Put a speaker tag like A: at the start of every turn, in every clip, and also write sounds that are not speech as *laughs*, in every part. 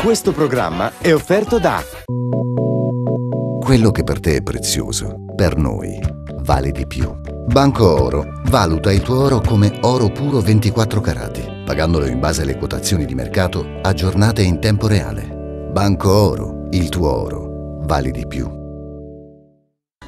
A: Questo programma è offerto da
B: Quello che per te è prezioso, per noi vale di più. Banco Oro valuta il tuo oro come oro puro 24 carati, pagandolo in base alle quotazioni di mercato aggiornate in tempo reale. Banco Oro, il tuo oro vale di più.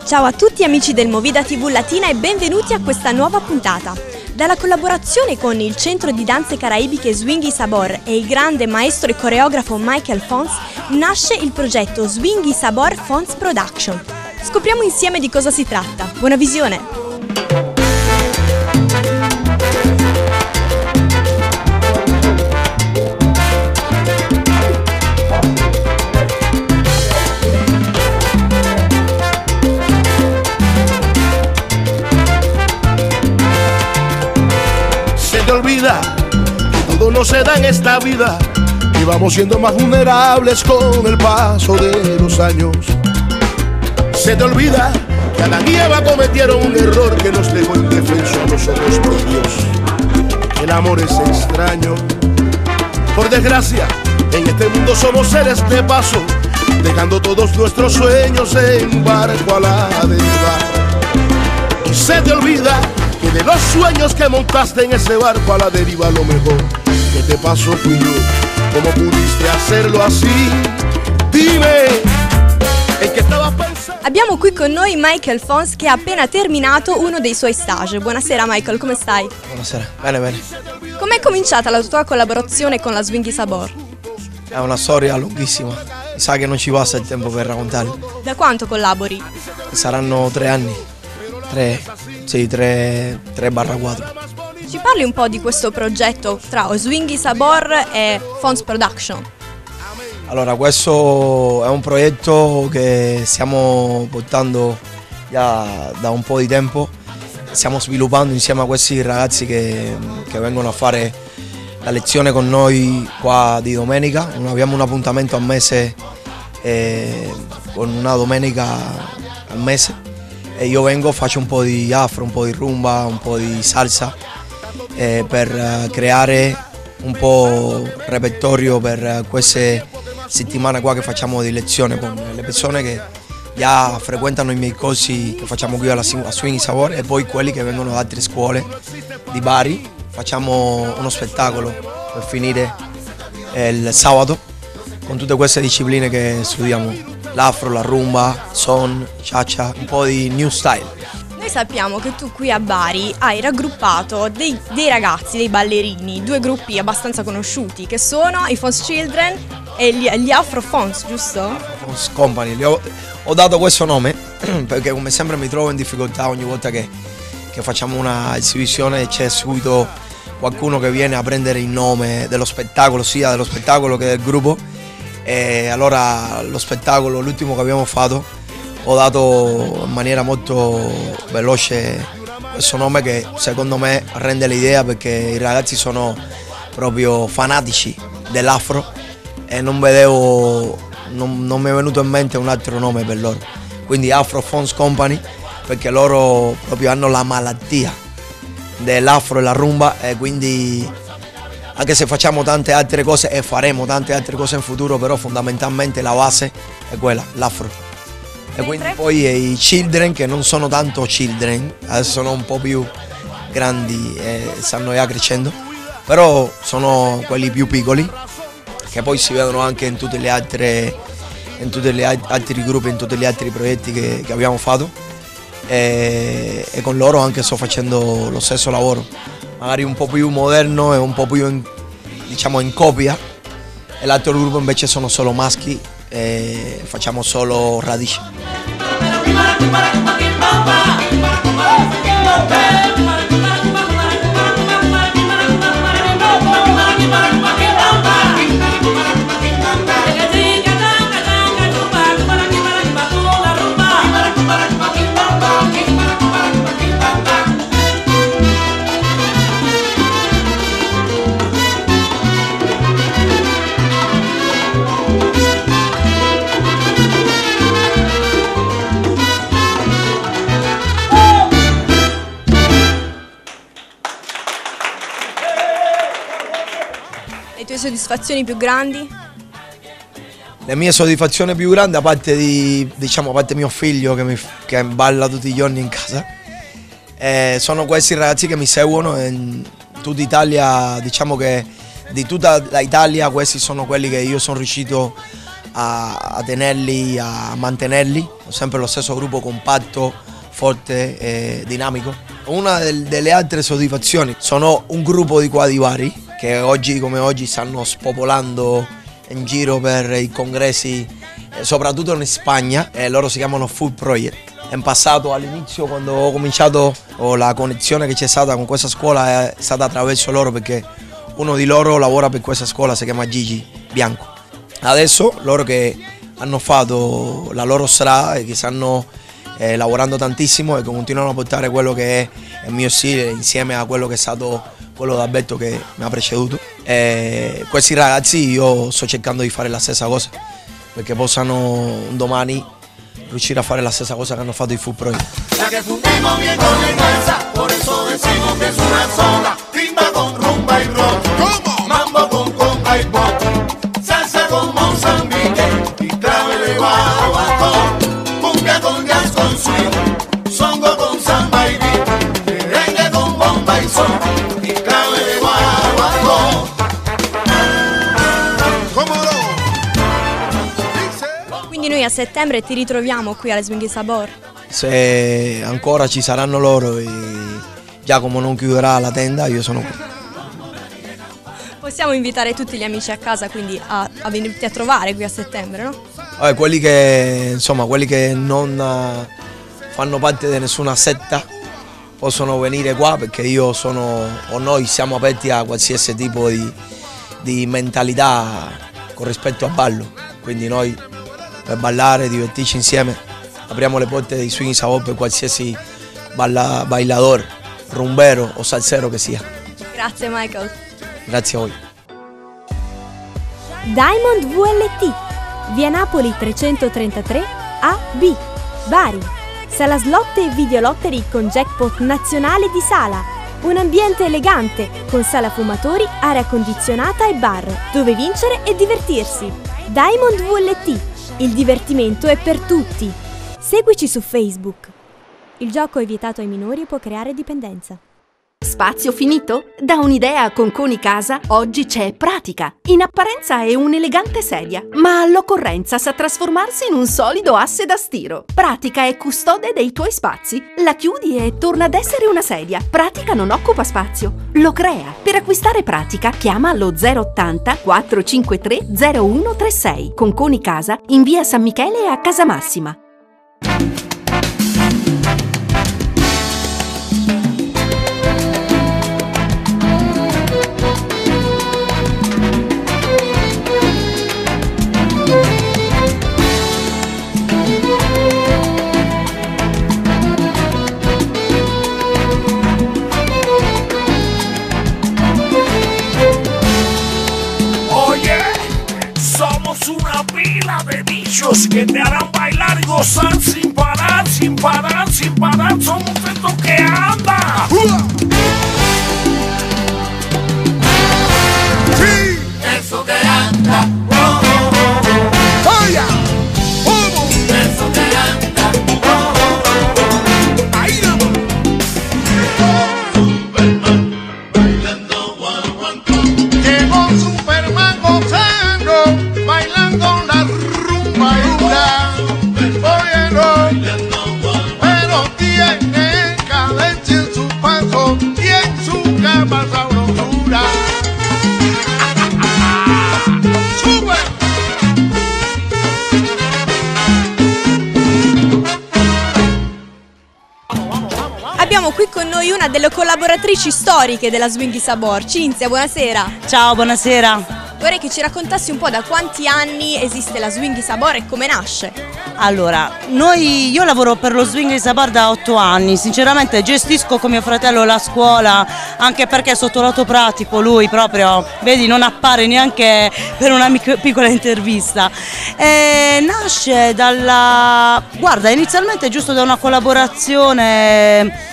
C: Ciao a tutti amici del Movida TV Latina e benvenuti a questa nuova puntata. Dalla collaborazione con il Centro di Danze Caraibiche Swingy Sabor e il grande maestro e coreografo Michael Fons nasce il progetto Swingy Sabor Fons Production. Scopriamo insieme di cosa si tratta. Buona visione!
D: Olvida que todo no se da en esta vida y vamos siendo más vulnerables con el paso de los años. Se te olvida que Adán y Eva cometieron un error que nos dejó indefensos a nosotros por Dios. El amor es extraño. Por desgracia, en este mundo somos seres de paso, dejando todos nuestros sueños en barco a la deriva. Y se te olvida de los sueños que montaste en ese barco a la deriva, lo mejor que te pasó fui yo. ¿Cómo pudiste hacerlo así? Dime, ¿en qué estabas pensando?
C: Abbiamo qui con noi Michael Fons che ha appena terminato uno dei suoi stage. Buonasera Michael, come stai?
E: Buonasera, bene bene.
C: Com'è cominciata la tua collaborazione con la Swingy Sabor?
E: È una storia lunghissima. Mi sa che non ci passa il tempo per raccontarla.
C: Da quanto collabori?
E: Saranno tre anni. Tre, sì, tre, tre barra quattro.
C: Ci parli un po' di questo progetto tra Swingy Sabor e Fons Production?
E: Allora, questo è un progetto che stiamo portando già da un po' di tempo. Stiamo sviluppando insieme a questi ragazzi che, che vengono a fare la lezione con noi qua di domenica. Abbiamo un appuntamento a mese eh, con una domenica al mese e io vengo, faccio un po' di afro, un po' di rumba, un po' di salsa eh, per eh, creare un po' repertorio per eh, queste settimane qua che facciamo di lezione con le persone che già frequentano i miei corsi che facciamo qui alla a Swing Sabor e poi quelli che vengono da altre scuole di Bari. Facciamo uno spettacolo per finire eh, il sabato con tutte queste discipline che studiamo. L'afro, la rumba, son, cha-cha, un po' di new style.
C: Noi sappiamo che tu qui a Bari hai raggruppato dei, dei ragazzi, dei ballerini, due gruppi abbastanza conosciuti che sono i Fons Children e gli, gli Afro Fons, giusto?
E: Fons Company. Ho, ho dato questo nome *clears throat* perché come sempre mi trovo in difficoltà ogni volta che, che facciamo una esibizione e c'è subito qualcuno che viene a prendere il nome dello spettacolo, sia dello spettacolo che del gruppo. E allora lo spettacolo, l'ultimo che abbiamo fatto, ho dato in maniera molto veloce questo nome che secondo me rende l'idea perché i ragazzi sono proprio fanatici dell'afro e non vedevo, non, non mi è venuto in mente un altro nome per loro. Quindi Afro Phones Company perché loro proprio hanno la malattia dell'afro e la rumba e quindi anche se facciamo tante altre cose e faremo tante altre cose in futuro, però fondamentalmente la base è quella, l'afro. E quindi poi i children che non sono tanto children, adesso sono un po' più grandi e stanno già crescendo, però sono quelli più piccoli che poi si vedono anche in tutti gli altri gruppi, in tutti gli altri progetti che, che abbiamo fatto. E, e con loro anche sto facendo lo stesso lavoro, magari un po' più moderno e un po' più in, diciamo in copia e l'altro gruppo invece sono solo maschi e facciamo solo radici.
C: Le tue soddisfazioni più grandi?
E: Le mie soddisfazioni più grandi, a parte di, diciamo, a parte mio figlio che, mi, che balla tutti i giorni in casa, eh, sono questi ragazzi che mi seguono in tutta Italia, diciamo che di tutta l'Italia questi sono quelli che io sono riuscito a, a tenerli, a mantenerli, ho sempre lo stesso gruppo compatto, forte e dinamico. Una del, delle altre soddisfazioni sono un gruppo di quadrivari che oggi come oggi stanno spopolando in giro per i congressi, eh, soprattutto in Spagna, e loro si chiamano Food Project. In passato all'inizio quando ho cominciato oh, la connessione che c'è stata con questa scuola è stata attraverso loro perché uno di loro lavora per questa scuola, si chiama Gigi Bianco. Adesso loro che hanno fatto la loro strada e che stanno eh, lavorando tantissimo e che continuano a portare quello che è il mio stile insieme a quello che è stato quello d'Alberto che mi ha preceduto. E questi ragazzi io sto cercando di fare la stessa cosa perché possano un domani riuscire a fare la stessa cosa che hanno fatto i Food Pro. La che fundimos bien con la inmensa, por eso decimos que es una sola, timba con rumba y rock, ¿Cómo? mambo con conga y pop, salsa con Mozambique
C: noi a settembre ti ritroviamo qui alle Swinghi Sabor.
E: Se ancora ci saranno loro e Giacomo non chiuderà la tenda, io sono qui. *laughs*
C: Possiamo invitare tutti gli amici a casa quindi a, a venirti a trovare qui a settembre, no?
E: Vabbè, quelli che insomma quelli che non eh, fanno parte di nessuna setta possono venire qua perché io sono o noi siamo aperti a qualsiasi tipo di, di mentalità con rispetto al ballo. Quindi noi per ballare, divertirci insieme, apriamo le porte dei swing sabor per qualsiasi balla, bailador, rumbero o salsero che sia.
C: Grazie Michael.
E: Grazie a voi.
C: Diamond VLT, via Napoli 333 AB, Bari. Sala slot e videolottery con jackpot nazionale di sala. Un ambiente elegante, con sala fumatori, area condizionata e bar, dove vincere e divertirsi. Diamond VLT, il divertimento è per tutti. Seguici su Facebook. Il gioco è vietato ai minori e può creare dipendenza.
F: Spazio finito? Da un'idea con Coni Casa oggi c'è Pratica. In apparenza è un'elegante sedia, ma all'occorrenza sa trasformarsi in un solido asse da stiro. Pratica è custode dei tuoi spazi. La chiudi e torna ad essere una sedia. Pratica non occupa spazio, lo crea. Per acquistare Pratica chiama allo 080 453 0136 con Coni Casa in via San Michele a Casa
G: bichos que
C: Abbiamo qui con noi una delle collaboratrici storiche della Swinghi Sabor. Cinzia, buonasera.
H: Ciao, buonasera.
C: Vorrei che ci raccontassi un po' da quanti anni esiste la Swinghi Sabor e come nasce.
H: Allora, noi, io lavoro per lo Swing di Sabar da otto anni, sinceramente gestisco con mio fratello la scuola, anche perché sotto lato pratico lui proprio, vedi, non appare neanche per una piccola intervista. E nasce dalla... guarda, inizialmente giusto da una collaborazione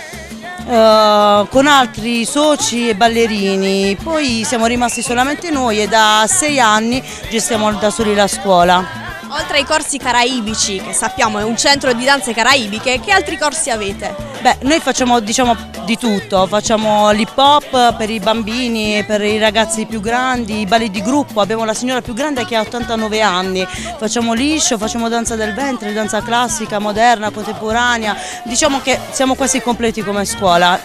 H: eh, con altri soci e ballerini, poi siamo rimasti solamente noi e da sei anni gestiamo da soli la scuola.
I: Oltre ai corsi caraibici, che sappiamo è un centro di danze caraibiche, che altri corsi avete?
H: Beh, noi facciamo diciamo di tutto, facciamo l'hip hop per i bambini, per i ragazzi più grandi, i balli di gruppo, abbiamo la signora più grande che ha 89 anni, facciamo liscio, facciamo danza del ventre, danza classica, moderna, contemporanea, diciamo che siamo quasi completi come scuola.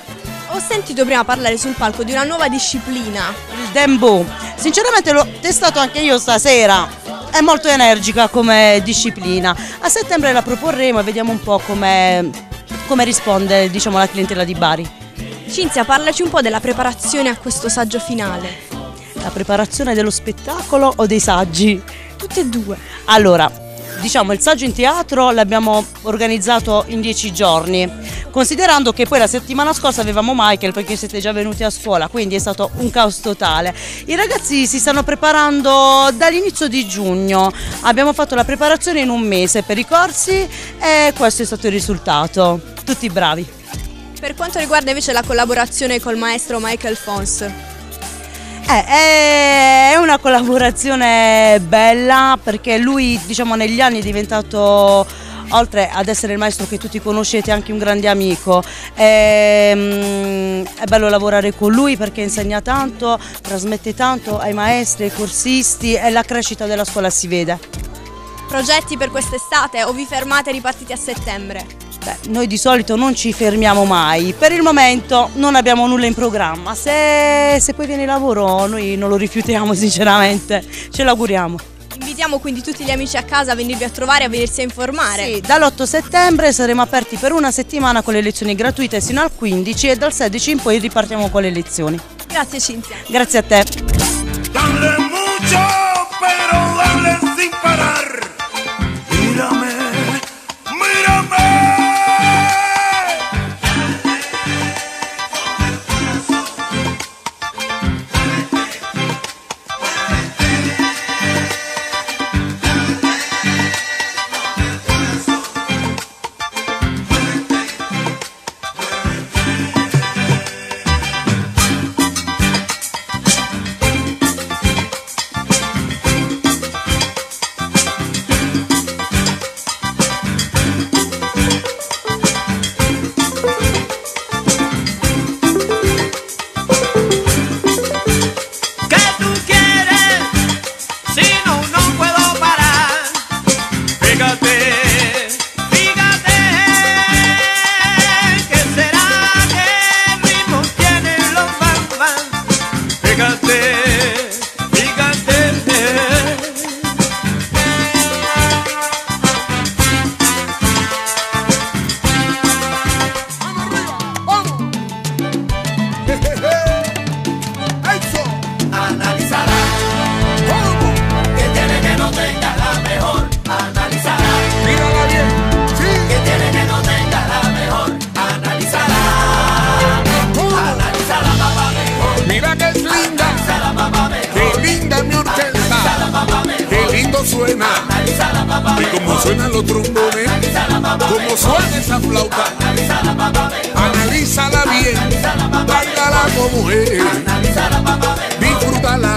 I: Ho sentito prima parlare sul palco di una nuova disciplina.
H: Il Dembo, sinceramente l'ho testato anche io stasera, è molto energica come disciplina. A settembre la proporremo e vediamo un po' come, come risponde diciamo, la clientela di Bari.
I: Cinzia, parlaci un po' della preparazione a questo saggio finale.
H: La preparazione dello spettacolo o dei saggi?
I: Tutte e due.
H: Allora, diciamo il saggio in teatro l'abbiamo organizzato in dieci giorni, considerando che poi la settimana scorsa avevamo Michael perché siete già venuti a scuola, quindi è stato un caos totale. I ragazzi si stanno preparando dall'inizio di giugno, abbiamo fatto la preparazione in un mese per i corsi e questo è stato il risultato. Tutti bravi.
I: Per quanto riguarda invece la collaborazione col maestro Michael Fons,
H: eh, è una collaborazione bella perché lui diciamo negli anni è diventato oltre ad essere il maestro che tutti conoscete anche un grande amico mm, è bello lavorare con lui perché insegna tanto trasmette tanto ai maestri ai corsisti e la crescita della scuola si vede
I: progetti per quest'estate o vi fermate ripartiti a settembre?
H: Beh, noi di solito non ci fermiamo mai, per il momento non abbiamo nulla in programma, se, se poi viene il lavoro noi non lo rifiutiamo *laughs* sinceramente, ce l'auguriamo.
I: Invitiamo quindi tutti gli amici a casa a venirvi a trovare e a venirsi a informare.
H: Sì, dall'8 settembre saremo aperti per una settimana con le lezioni gratuite sino al 15 e dal 16 in poi ripartiamo con le lezioni.
I: Grazie Cinzia.
H: Grazie a te.
J: Como suenan los trombones. Como suena esa flauta. Analízala bien. Bailala como es. Disfrútala.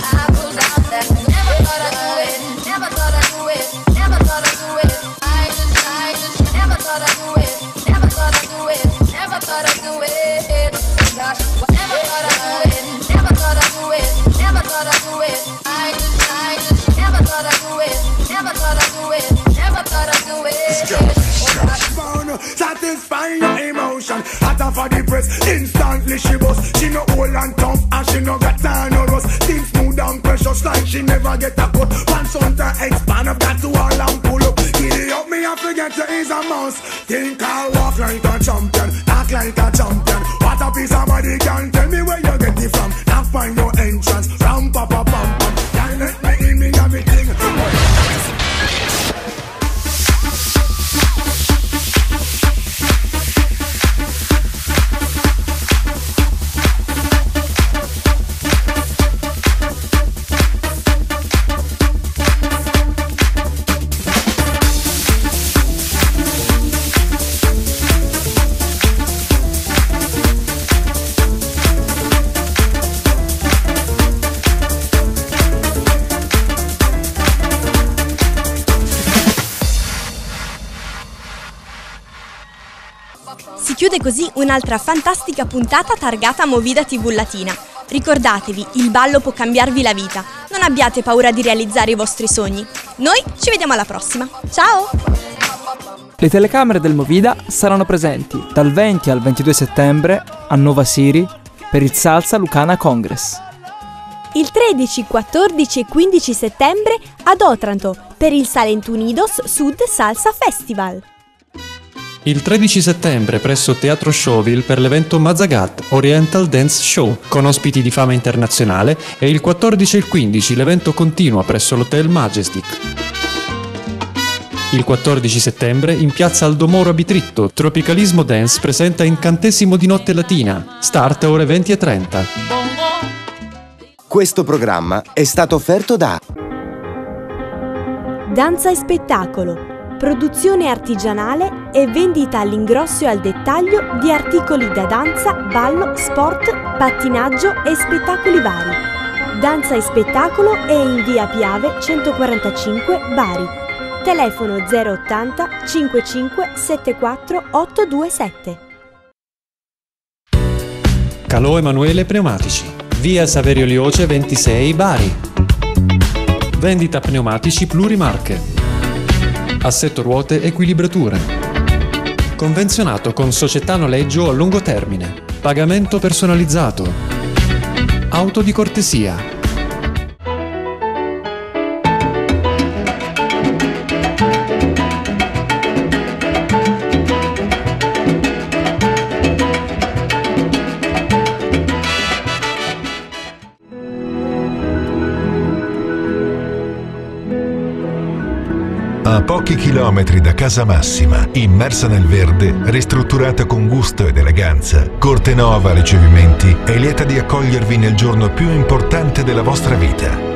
G: Hotter for the press. Instantly she bust. She no old and tough and she no got time no rust. Things smooth and precious like she never get a cut. Pants on to expand up that to all and pull up. Giddy up me I forget you is a mouse. Think I walk like a champion, act like a champion. What a piece of body can tell
C: Chiude così un'altra fantastica puntata targata Movida TV Latina. Ricordatevi, il ballo può cambiarvi la vita. Non abbiate paura di realizzare i vostri sogni. Noi ci vediamo alla prossima. Ciao!
K: Le telecamere del Movida saranno presenti dal 20 al 22 settembre a Nova Siri per il Salsa Lucana Congress.
C: Il 13, 14 e 15 settembre ad Otranto per il Salent Unidos Sud Salsa Festival.
L: Il 13 settembre presso Teatro Showville per l'evento Mazagat Oriental Dance Show con ospiti di fama internazionale e il 14 e il 15 l'evento continua presso l'Hotel Majestic. Il 14 settembre in piazza Aldomoro a Bitritto Tropicalismo Dance presenta Incantesimo di Notte Latina, start ore 20 e 30.
A: Questo programma è stato offerto da
C: Danza e spettacolo. Produzione artigianale e vendita all'ingrosso e al dettaglio di articoli da danza, ballo, sport, pattinaggio e spettacoli vari. Danza e spettacolo è in via Piave 145 Bari. Telefono 080 55 74 827.
L: Calò Emanuele Pneumatici, via Saverio Lioce 26 Bari. Vendita pneumatici plurimarche. Assetto ruote equilibrature. Convenzionato con società noleggio a lungo termine. Pagamento personalizzato. Auto di cortesia.
M: Pochi chilometri da casa massima, immersa nel verde, ristrutturata con gusto ed eleganza, Cortenova Ricevimenti è lieta di accogliervi nel giorno più importante della vostra vita.